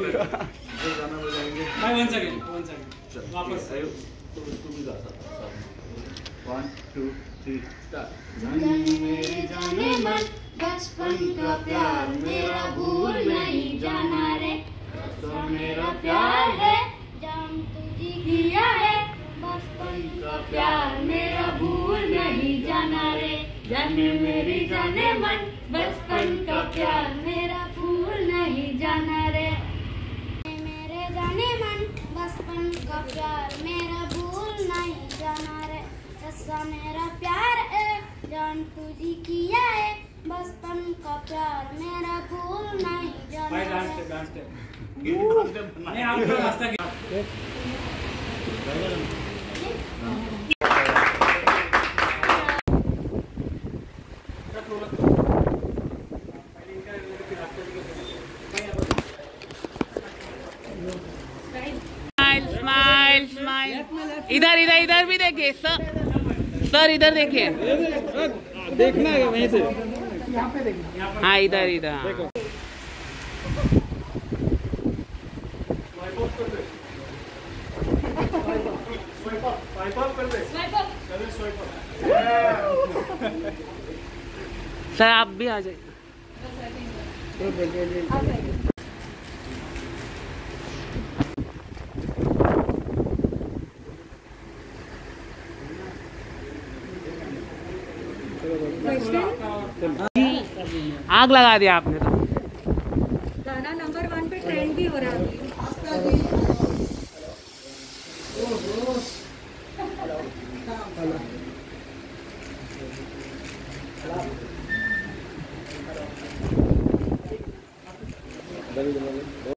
फिर गाना बजाएँगे भाई वन सेकंड वन सेकंड वापस तो तू भी गा सकता वन टू थ्री स्टार्ट मेरे जाने मन बचपन का प्यार मेरा भूल नहीं जाना रे। तो मेरा प्यार है जान तुझे किया है। बचपन का प्यार मेरा भूल नहीं जाना रे। जाने मेरी जाने मन बचपन सच्चा मेरा प्यार है जान तुझे किया है बचपन का प्यार मेरा भूल नहीं भाई जाना डांस डांस डांस इधर इधर इधर भी देखिए सर सर इधर देखिए। देखना है वहीं से। हाँ इधर इधर। सर आप भी आ जाइए। आग लगा दिया आपने तो। गाना नंबर वन पे ट्रेंड भी हो रहा है।